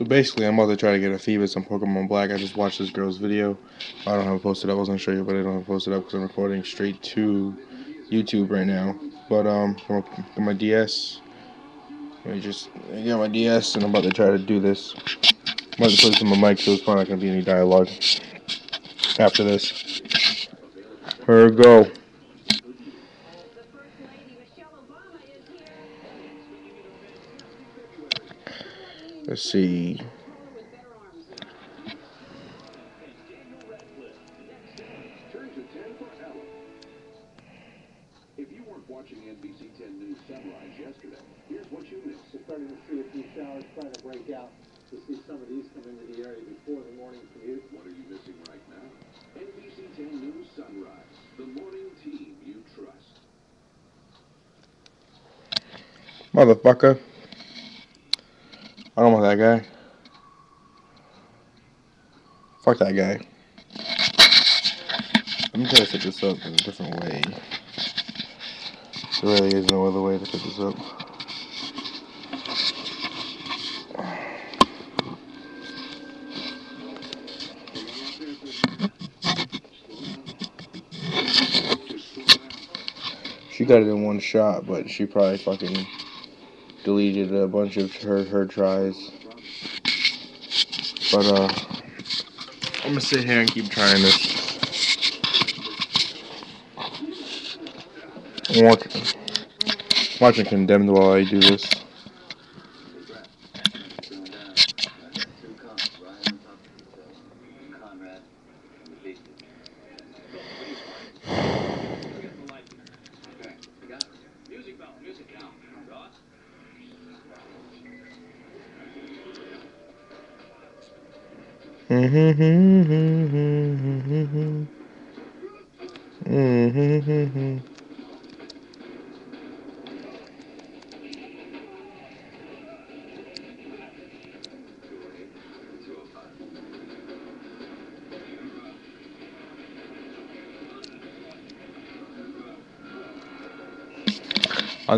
So basically, I'm about to try to get a Feebas on Pokemon Black. I just watched this girl's video. I don't have it posted up. I was gonna show you, but I don't have it posted up because I'm recording straight to YouTube right now. But um, I'm my DS. I just I got my DS and I'm about to try to do this. I'm about to put this in my mic, so it's probably not gonna be any dialogue after this. Here we go. Let's see. Watching NBC 10 News Sunrise yesterday, here's what you missed. We're starting to see a few showers trying to break out. See some of these come into the area before the morning commute. What are you missing right now? NBC 10 News Sunrise, the morning team you trust. Motherfucker. I don't want that guy. Fuck that guy. Let me try to set this up in a different way. There really is no other way to set this up. She got it in one shot, but she probably fucking deleted a bunch of her her tries. But uh, I'm gonna sit here and keep trying this. I'm watching, watching Condemned while I do this. On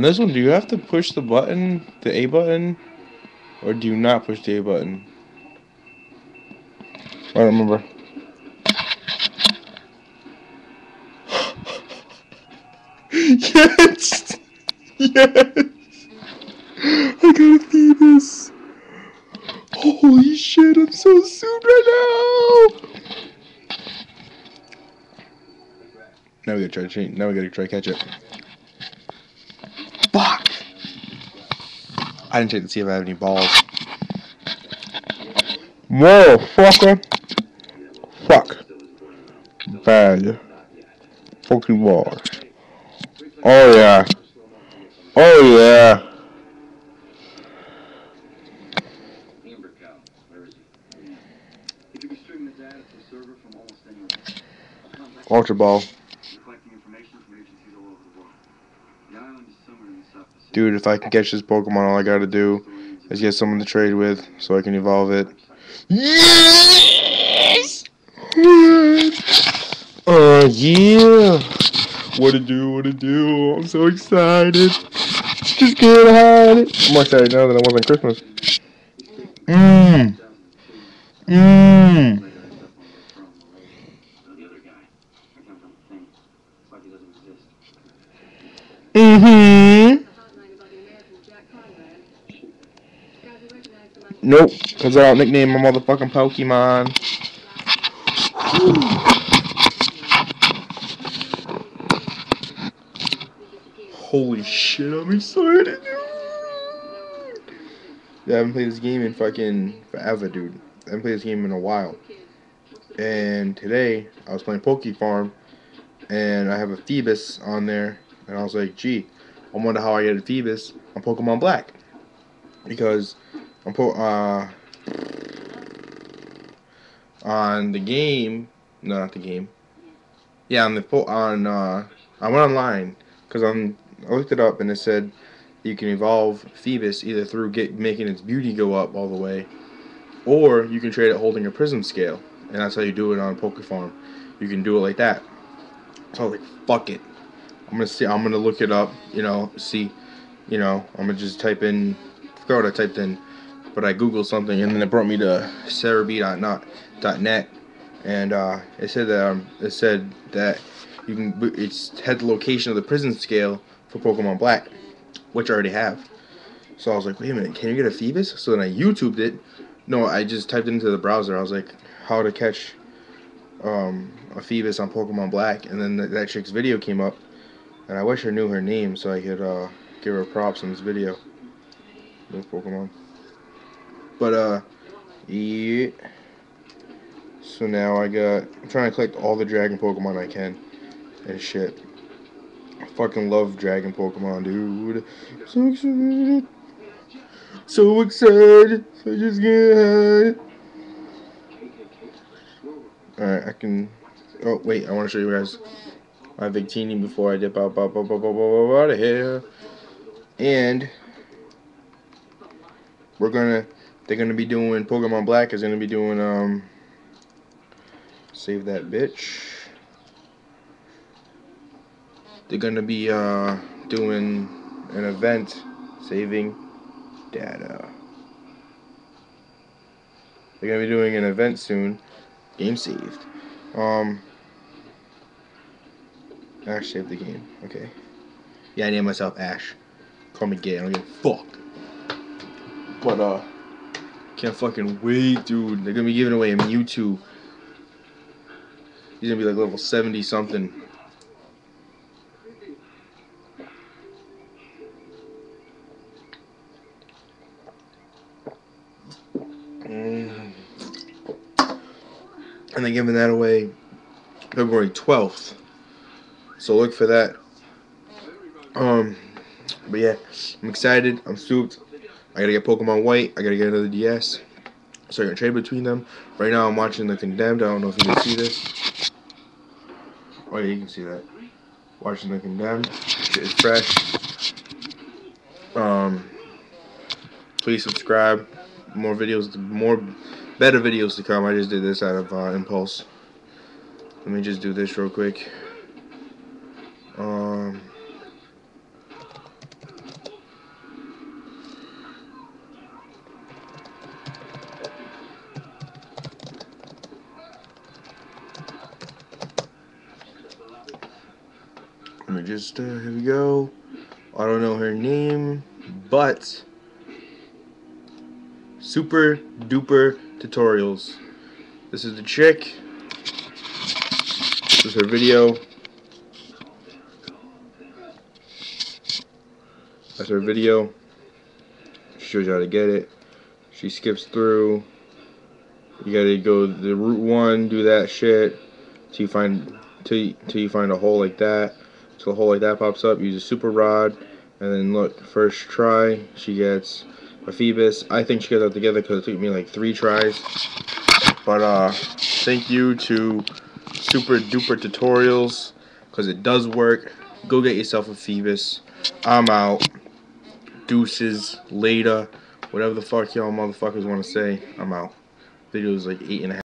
this one, do you have to push the button, the A button, or do you not push the A button? I remember. yes! Yes! I got a Feebas! Holy shit, I'm so souped right now! Now we gotta try to change. Now we gotta try to catch it. Fuck! I didn't check to see if I have any balls. Whoa, fucker! Fuck. Bad. Fucking. Oh yeah. Oh yeah. Ultra ball. Dude, if I can catch this Pokemon, all I gotta do is get someone to trade with so I can evolve it. Yes! Yeah! What to do, what to do? I'm so excited. Just can't hide it. I'm more excited now than I was on Christmas. Mmm. Mmm. The other guy. I can't remember the thing. It's like he doesn't exist. Mm-hmm. Nope, because I don't nickname my motherfucking Pokemon. Holy shit, I'm excited, dude. Yeah, I haven't played this game in fucking forever, dude. I haven't played this game in a while. And today, I was playing Poke Farm, and I have a Feebas on there, and I was like, gee, I wonder how I get a Feebas on Pokemon Black. Because on po- uh, on the game, no, not the game. Yeah, on the po- on uh, I went online because I'm I looked it up and it said you can evolve Feebas either through get making its beauty go up all the way, or you can trade it holding a Prism scale, and that's how you do it on Poke Farm. You can do it like that. So I was like, fuck it. I'm gonna see. I'm gonna look it up. You know, see. You know, I'm gonna just type in. Forgot what I typed in. but I googled something and then it brought me to serebii.net and uh, it said that um, it said that you can it's had the location of the Prism scale for Pokemon Black, which I already have. So I was like, wait a minute, can you get a Feebas? So then I YouTubed it. No, I just typed it into the browser. I was like, how to catch um, a Phoebus on Pokemon Black, and then that, that chick's video came up, and I wish I knew her name so I could uh, give her props in this video. No Pokemon. But uh, yeah. So now I got. I'm trying to collect all the Dragon Pokemon I can, and shit. Fucking love Dragon Pokemon, dude. So excited. So excited. So just get Alright, I can. Oh, wait, I want to show you guys my Victini before I dip out, out, out, out of here. And we're gonna. They're gonna be doing Pokemon Black is gonna be doing um. Save that bitch. They're gonna be uh doing an event saving data. They're gonna be doing an event soon. Game saved. Um. Ash saved the game. Okay. Yeah, I named myself Ash. Call me gay. I don't give a fuck. But uh, can't fucking wait, dude. They're gonna be giving away a Mewtwo. He's gonna be like level 70 something. And they're giving that away February 12th. So look for that. Um, but yeah, I'm excited. I'm stoked. I gotta get Pokemon White. I gotta get another DS. So I can trade between them. Right now I'm watching The Condemned. I don't know if you can see this. Oh yeah, you can see that. Watching The Condemned. Shit is fresh. Um, please subscribe. More videos, more better videos to come. I just did this out of uh, impulse. Let me just do this real quick. Um. Let me just, uh, here we go. I don't know her name, but Super Duper Tutorials. This is the chick. This is her video. That's her video. She shows you how to get it. She skips through. You gotta go the route one, do that shit till you find till you, till you find a hole like that. So a hole like that pops up. Use a super rod, and then look. First try, she gets a Feebas. I think she got that together because it took me like three tries. But uh, thank you to Super Duper Tutorials because it does work. Go get yourself a Feebas. I'm out. Deuces, later, whatever the fuck y'all motherfuckers want to say. I'm out. Video is like eight and a half.